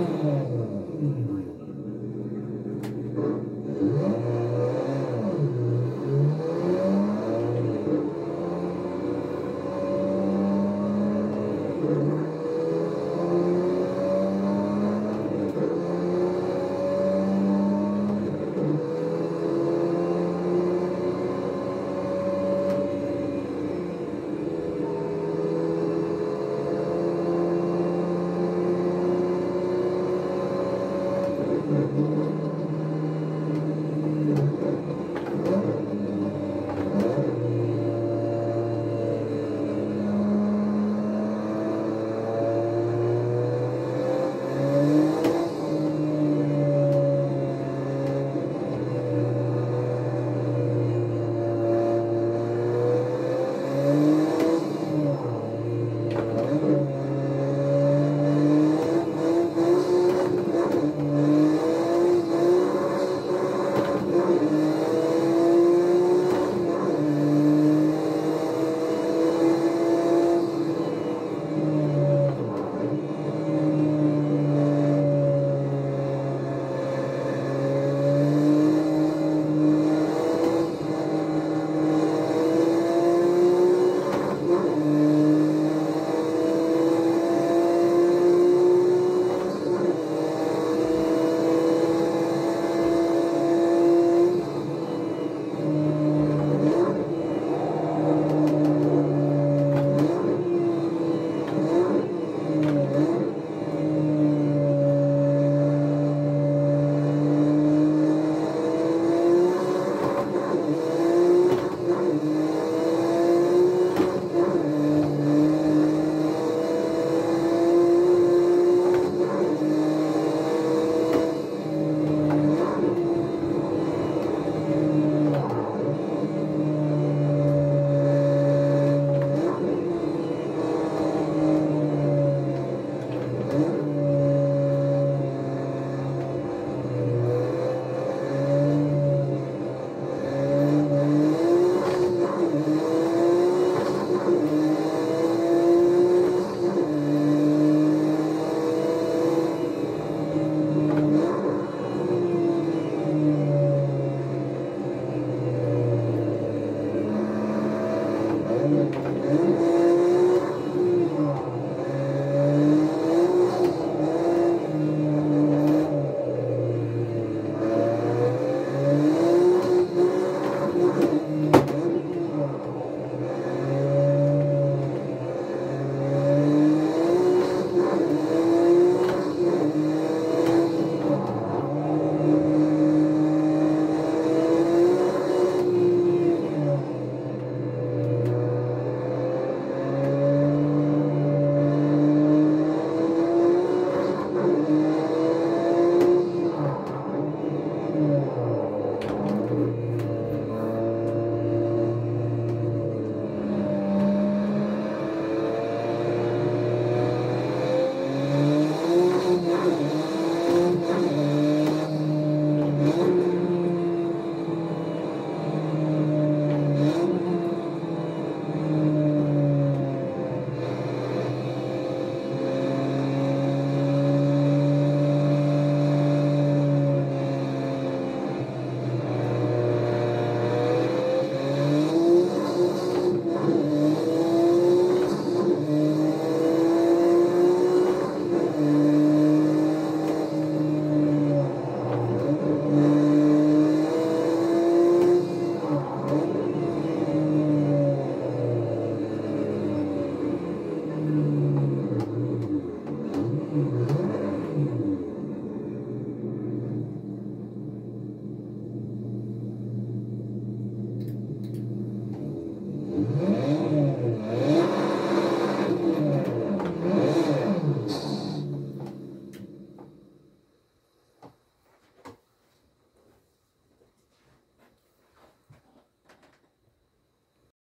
うん。